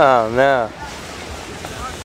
Oh no.